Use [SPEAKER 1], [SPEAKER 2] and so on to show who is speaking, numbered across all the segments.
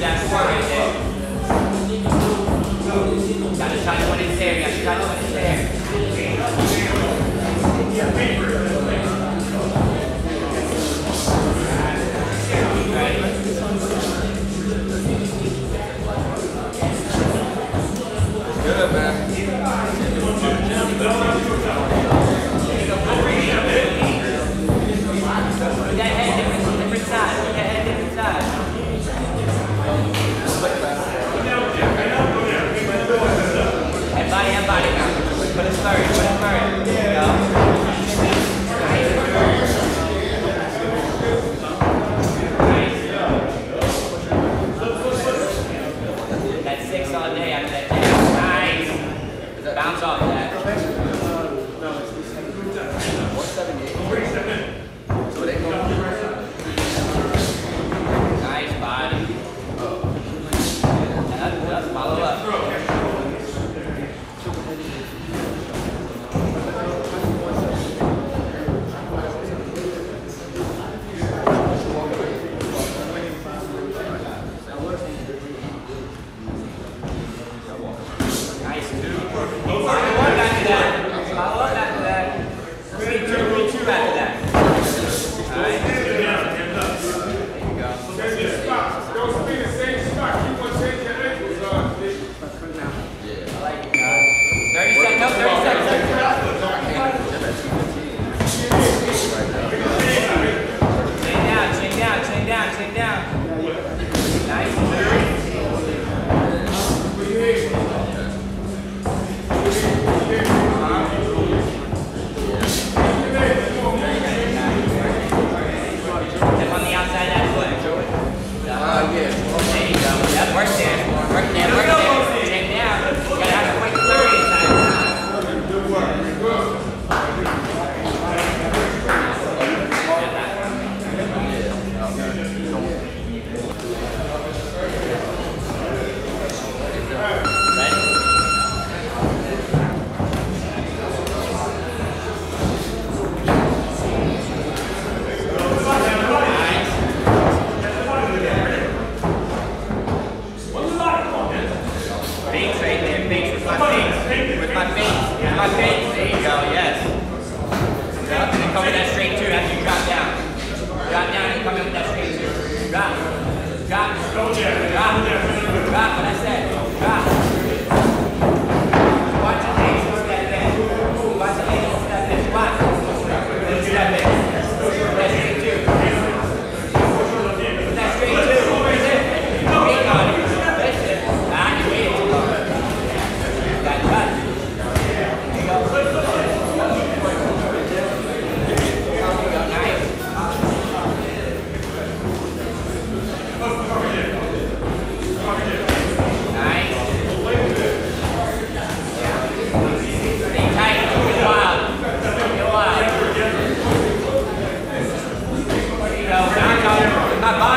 [SPEAKER 1] That's what. Sorry.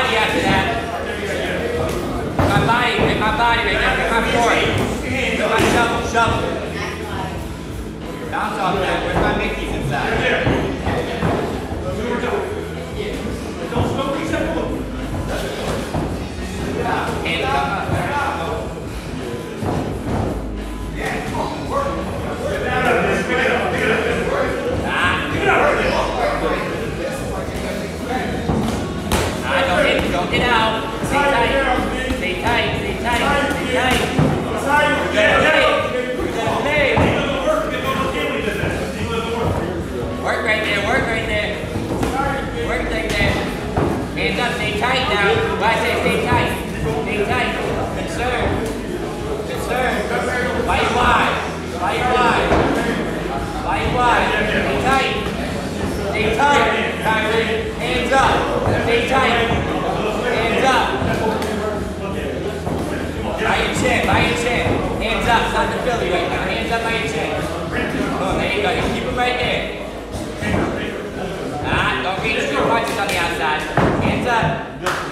[SPEAKER 1] body after that. My body, my body right now, my core, my shovel, shovel. Bounce off that. Where's my Mickey's inside? tight. Hands up.